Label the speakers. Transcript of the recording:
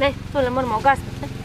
Speaker 1: Daj, tole o ugasniti.